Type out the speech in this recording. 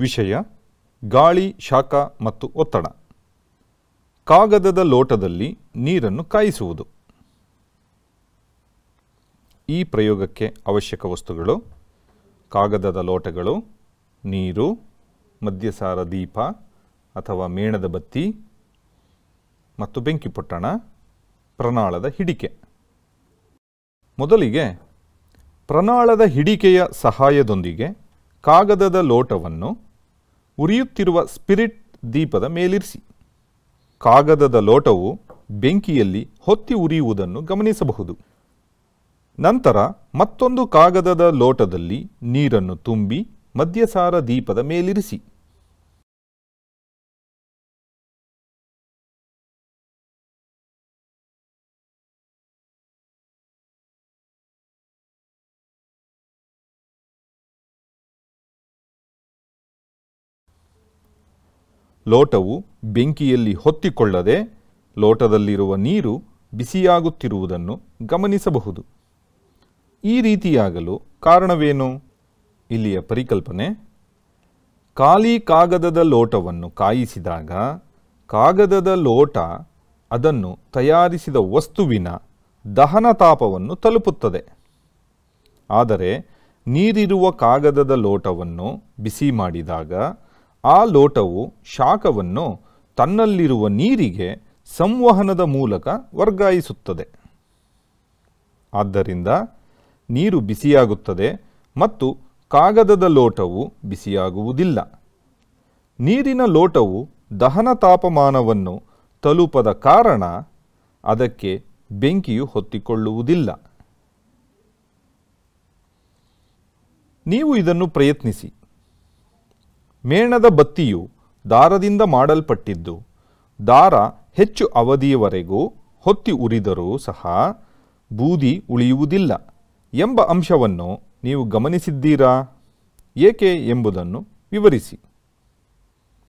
ವಿಷಯ, ಗಾಳಿ, ಶಾಖ ಮತ್ತು ಒತ್ತಡ. ಕಾಗದದ ಲೋಟದಲ್ಲಿ ನೀರನ್ನು ಕಾಯಿಸುವುದು. ಈ ಪ್ರಯೋಗಕ್ಕೆ ಅವಶ್ಯಕ ವಸ್ತುಗಳು, ಕಾಗದದ ಲೋಟಗಳು, ನೀರು, ಮದ್ಯಸಾರ ದೀಪ ಅಥವಾ ಮೇಣದ ಬತ್ತಿ ಮತ್ತು ಬೆಂಕಿ ಪೊಟ್ಟಣ ಪ್ರನಾಳದ ಹಿಡಿಕೆ. ಮೊದಲಿಗೆ ಪ್ರನಾಳದ ಹಿಡಿಕೆಯ ಸಹಾಯದೊಂದಿಗೆ ಕಾಗದದ ಲೋಟವನ್ನು ಉರಿಯುತ್ತಿರುವ ಸ್ಪಿರಿಟ್ ದೀಪದ ಮೇಲಿರಿಸಿ. ಕಾಗದದ ಲೋಟವು ಬೆಂಕಿಯಲ್ಲಿ ಹೊತ್ತಿ ಉರಿಯುವುದನ್ನು ಗಮನಿಸಬಹುದು. ನಂತರ ಮತ್ತೊಂದು ಕಾಗದದ ಲೋಟದಲ್ಲಿ ನೀರನ್ನು ತುಂಬಿ ಮದ್ಯಸಾರ ದೀಪದ ಮೇಲಿರಿಸಿ. ಲೋಟವು ಬೆಂಕಿಯಲ್ಲಿ ಹೊತ್ತಿಕೊಳ್ಳದೆ ಲೋಟದಲ್ಲಿರುವ ನೀರು ಬಿಸಿಯಾಗುತ್ತಿರುವುದನ್ನು ಗಮನಿಸಬಹುದು. ಈ ರೀತಿಯಾಗಲು ಕಾರಣವೇನು? ಇಲ್ಲಿಯ ಪರಿಕಲ್ಪನೆ, ಖಾಲಿ ಕಾಗದದ ಲೋಟವನ್ನು ಕಾಯಿಸಿದಾಗ ಕಾಗದದ ಲೋಟ ಅದನ್ನು ತಯಾರಿಸಿದ ವಸ್ತುವಿನ ದಹನ ತಾಪವನ್ನು ತಲುಪುತ್ತದೆ. ಆದರೆ ನೀರಿರುವ ಕಾಗದದ ಲೋಟವನ್ನು ಬಿಸಿ ಮಾಡಿದಾಗ ಆ ಲೋಟವು ಶಾಖವನ್ನು ತನ್ನಲ್ಲಿರುವ ನೀರಿಗೆ ಸಂವಹನದ ಮೂಲಕ ವರ್ಗಾಯಿಸುತ್ತದೆ. ಆದ್ದರಿಂದ ನೀರು ಬಿಸಿಯಾಗುತ್ತದೆ ಮತ್ತು ಕಾಗದದ ಲೋಟವು ಬಿಸಿಯಾಗುವುದಿಲ್ಲ. ನೀರಿನ ಲೋಟವು ದಹನ ತಾಪಮಾನವನ್ನು ತಲುಪದ ಕಾರಣ ಅದಕ್ಕೆ ಬೆಂಕಿಯು ಹೊತ್ತಿಕೊಳ್ಳುವುದಿಲ್ಲ. ನೀವು ಇದನ್ನು ಪ್ರಯತ್ನಿಸಿ. ಮೇಣದ ಬತ್ತಿಯು ದಾರದಿಂದ ಮಾಡಲ್ಪಟ್ಟಿದ್ದು, ದಾರ ಹೆಚ್ಚು ಅವಧಿಯವರೆಗೂ ಹೊತ್ತಿ ಉರಿದರೂ ಸಹ ಬೂದಿ ಉಳಿಯುವುದಿಲ್ಲ ಎಂಬ ಅಂಶವನ್ನು ನೀವು ಗಮನಿಸಿದ್ದೀರಾ? ಏಕೆ ಎಂಬುದನ್ನು ವಿವರಿಸಿ.